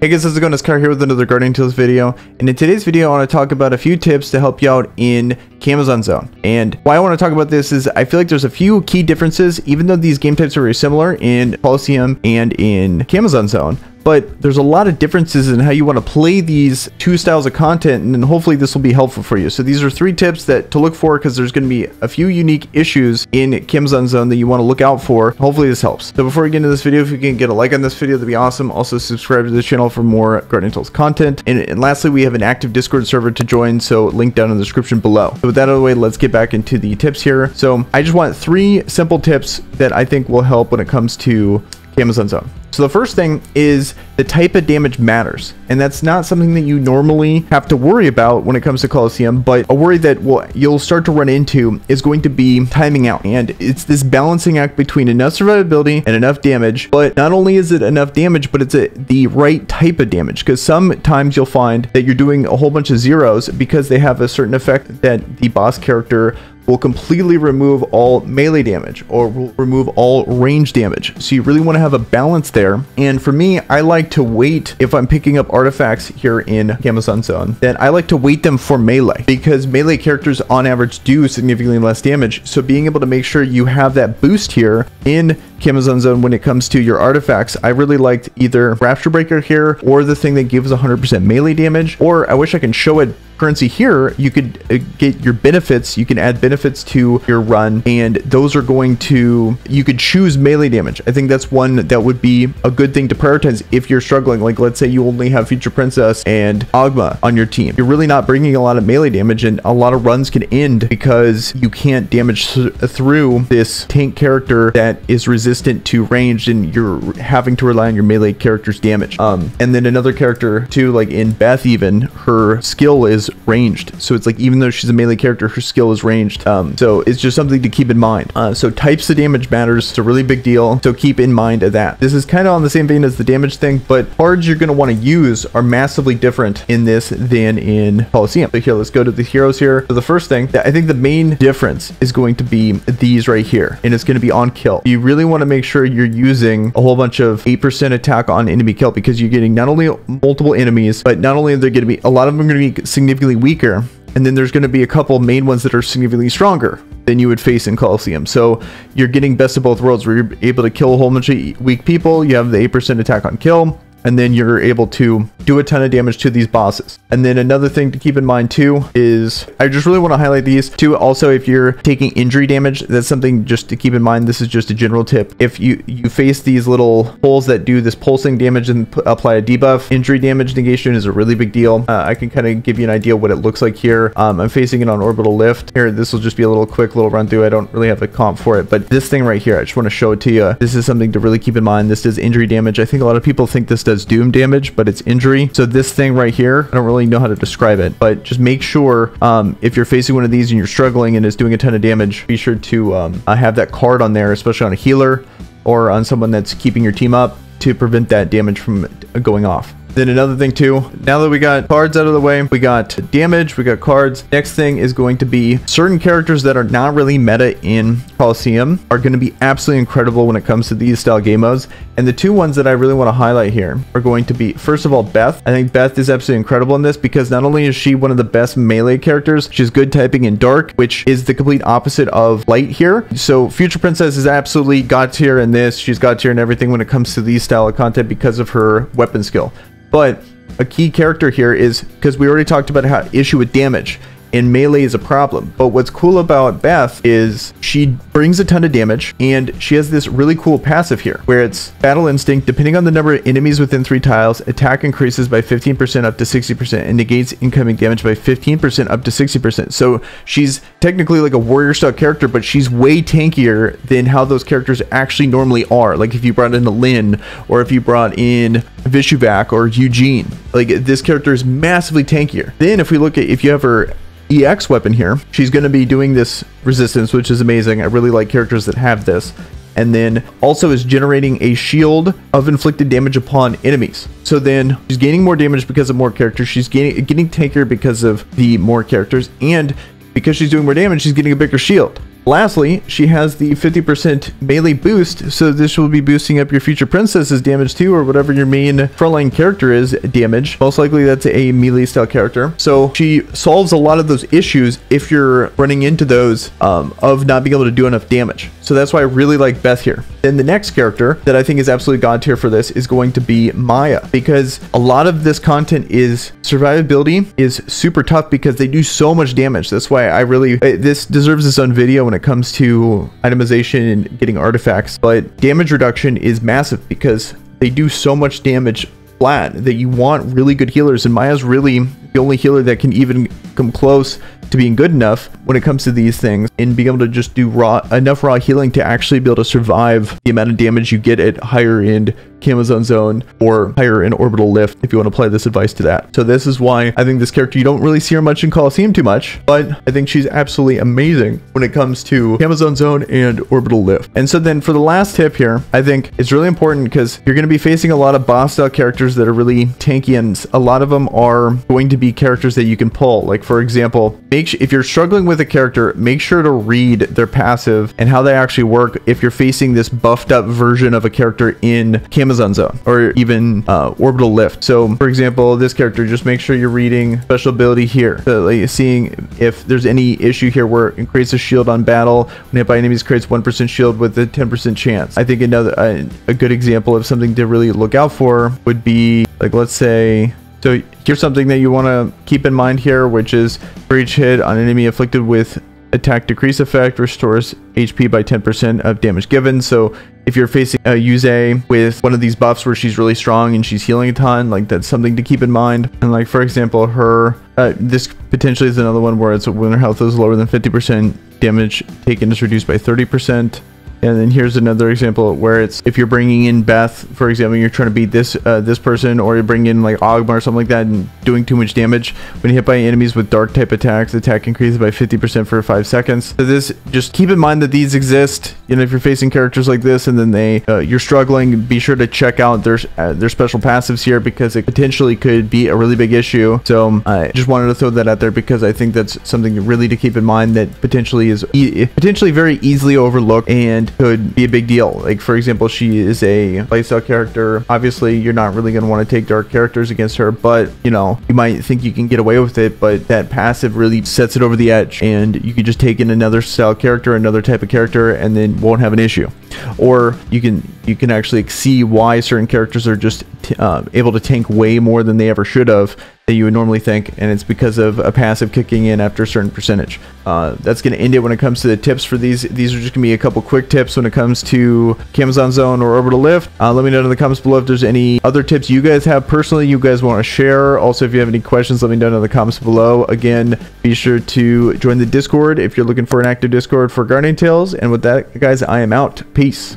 Hey guys, how's it going? It's Kire here with another Guardian Tales video. And in today's video, I want to talk about a few tips to help you out in Kamazone. And why I want to talk about this is I feel like there's a few key differences, even though these game types are very similar in Colosseum and in Kamazone but there's a lot of differences in how you want to play these two styles of content and hopefully this will be helpful for you. So these are three tips that to look for because there's going to be a few unique issues in Kamazone that you want to look out for. Hopefully this helps. So before we get into this video, if you can get a like on this video, that'd be awesome. Also subscribe to the channel for more Guardian Tales content. And, and lastly, we have an active Discord server to join, so link down in the description below. So with that out of the way, let's get back into the tips here. So I just want three simple tips that I think will help when it comes to Kamazone. So the first thing is the type of damage matters. And that's not something that you normally have to worry about when it comes to Colosseum, but a worry that will you'll start to run into is going to be timing out. And it's this balancing act between enough survivability and enough damage. But not only is it enough damage, but it's a, the right type of damage. Because sometimes you'll find that you're doing a whole bunch of zeros because they have a certain effect that the boss character will completely remove all melee damage or will remove all range damage. So you really want to have a balance there. And for me, I like to wait if I'm picking up artifacts here in Kamazone, then I like to wait them for melee because melee characters on average do significantly less damage. So being able to make sure you have that boost here in Kamazone when it comes to your artifacts, I really liked either Rapture Breaker here or the thing that gives 100% melee damage, or I wish I can show it currency here, you could uh, get your benefits. You can add benefits to your run, and those are going to, you could choose melee damage. I think that's one that would be a good thing to prioritize if you're struggling. Like, let's say you only have Future Princess and Ogma on your team. You're really not bringing a lot of melee damage, and a lot of runs can end because you can't damage th through this tank character that is resistant to ranged, and you're having to rely on your melee character's damage. Um, and then another character, too, like in Beth, even, her skill is ranged. So it's like even though she's a melee character, her skill is ranged. Um, so it's just something to keep in mind. Uh, so types of damage matters. It's a really big deal. So keep in mind of that. This is kind of on the same vein as the damage thing, but cards you're going to want to use are massively different in this than in Colosseum. So here, let's go to the heroes here. So the first thing, I think the main difference is going to be these right here, and it's going to be on kill. You really want to make sure you're using a whole bunch of 8% attack on enemy kill because you're getting not only multiple enemies, but not only are they going to be, a lot of them are going to be significant significantly weaker, and then there's going to be a couple main ones that are significantly stronger than you would face in Colosseum. So you're getting best of both worlds where you're able to kill a whole bunch of weak people. You have the 8% attack on kill, and then you're able to do a ton of damage to these bosses. And then another thing to keep in mind too is I just really want to highlight these too. Also, if you're taking injury damage, that's something just to keep in mind. This is just a general tip. If you you face these little holes that do this pulsing damage and apply a debuff, injury damage negation is a really big deal. Uh, I can kind of give you an idea what it looks like here. Um, I'm facing it on orbital lift here. This will just be a little quick little run through. I don't really have a comp for it, but this thing right here, I just want to show it to you. This is something to really keep in mind. This is injury damage. I think a lot of people think this does doom damage, but it's injury. So this thing right here, I don't really know how to describe it, but just make sure um, if you're facing one of these and you're struggling and it's doing a ton of damage, be sure to um, uh, have that card on there, especially on a healer or on someone that's keeping your team up to prevent that damage from going off. Then another thing too, now that we got cards out of the way, we got damage, we got cards. Next thing is going to be certain characters that are not really meta in Coliseum are going to be absolutely incredible when it comes to these style game modes. And the two ones that I really want to highlight here are going to be, first of all, Beth. I think Beth is absolutely incredible in this because not only is she one of the best melee characters, she's good typing in dark, which is the complete opposite of light here. So Future Princess is absolutely god tier in this. She's god tier in everything when it comes to these style of content because of her weapon skill. But a key character here is because we already talked about how issue with damage and melee is a problem. But what's cool about Beth is she brings a ton of damage and she has this really cool passive here where it's battle instinct. Depending on the number of enemies within three tiles attack increases by 15% up to 60% and negates incoming damage by 15% up to 60% so she's technically like a warrior style character but she's way tankier than how those characters actually normally are. Like if you brought in a Lin or if you brought in Vishuvac or Eugene like this character is massively tankier. Then if we look at if you have her EX weapon here. She's going to be doing this resistance, which is amazing. I really like characters that have this. And then also is generating a shield of inflicted damage upon enemies. So then she's gaining more damage because of more characters. She's gaining, getting tankier because of the more characters. And because she's doing more damage, she's getting a bigger shield. Lastly, she has the 50% melee boost, so this will be boosting up your future princess's damage too, or whatever your main frontline character is damage. Most likely that's a melee style character. So she solves a lot of those issues if you're running into those um, of not being able to do enough damage. So that's why I really like Beth here. Then the next character that I think is absolutely god tier for this is going to be Maya, because a lot of this content is survivability is super tough because they do so much damage. That's why I really, uh, this deserves its own video when it comes to itemization and getting artifacts, but damage reduction is massive because they do so much damage flat that you want really good healers and Maya's really the only healer that can even come close to being good enough when it comes to these things and being able to just do raw enough raw healing to actually be able to survive the amount of damage you get at higher end Kamazone or higher in Orbital Lift if you want to apply this advice to that. So this is why I think this character, you don't really see her much in Coliseum too much, but I think she's absolutely amazing when it comes to Kamazone and Orbital Lift. And so then for the last tip here, I think it's really important because you're going to be facing a lot of boss style characters that are really tanky and a lot of them are going to be characters that you can pull. Like for example, make if you're struggling with a character, make sure to read their passive and how they actually work if you're facing this buffed up version of a character in Camazon Zone or even uh, Orbital Lift. So for example, this character, just make sure you're reading special ability here. So like seeing if there's any issue here where it creates a shield on battle when hit by enemies creates 1% shield with a 10% chance. I think another uh, a good example of something to really look out for would be like let's say so here's something that you want to keep in mind here, which is for each hit on enemy afflicted with attack decrease effect restores HP by 10% of damage given. So if you're facing a Yuze with one of these buffs where she's really strong and she's healing a ton, like that's something to keep in mind. And like, for example, her, uh, this potentially is another one where it's when her health is lower than 50%, damage taken is reduced by 30%. And then here's another example where it's if you're bringing in Beth, for example, you're trying to beat this uh, this person, or you bring in like Ogma or something like that, and doing too much damage. When hit by enemies with dark type attacks, attack increases by 50% for five seconds. So this, just keep in mind that these exist. You know, if you're facing characters like this, and then they uh, you're struggling, be sure to check out their uh, their special passives here because it potentially could be a really big issue. So um, I just wanted to throw that out there because I think that's something really to keep in mind that potentially is e potentially very easily overlooked and could be a big deal. Like, for example, she is a playstyle character. Obviously, you're not really going to want to take dark characters against her, but, you know, you might think you can get away with it, but that passive really sets it over the edge, and you could just take in another style character, another type of character, and then won't have an issue. Or you can you can actually see why certain characters are just uh, able to tank way more than they ever should have that you would normally think, and it's because of a passive kicking in after a certain percentage. Uh, that's going to end it when it comes to the tips for these. These are just going to be a couple quick tips when it comes to Kamazone or Orbital Lift. Uh, let me know in the comments below if there's any other tips you guys have personally you guys want to share. Also, if you have any questions, let me know in the comments below. Again, be sure to join the Discord if you're looking for an active Discord for Guardian Tales. And with that, guys, I am out. Peace.